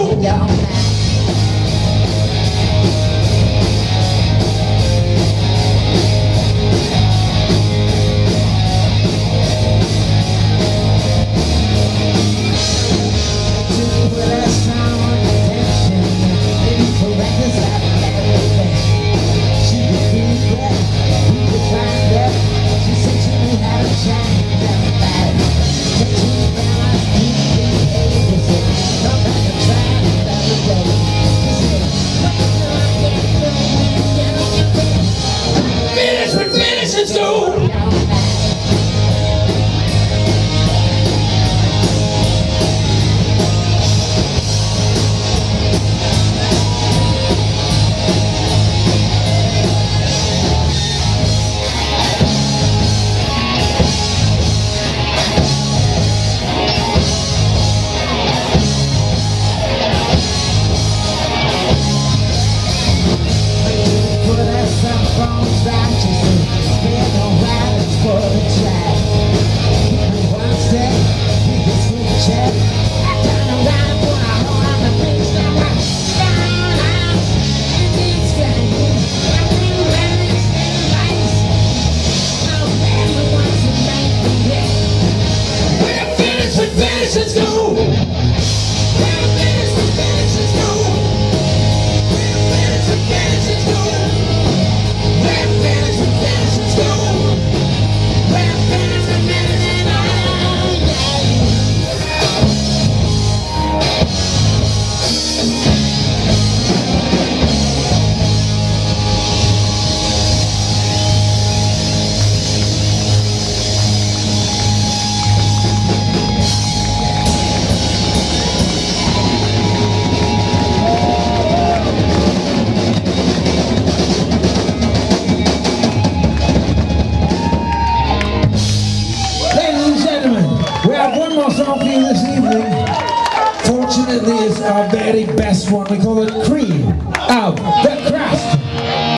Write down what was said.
Vợ ông ta it's our very best one. We call it Cream Crust.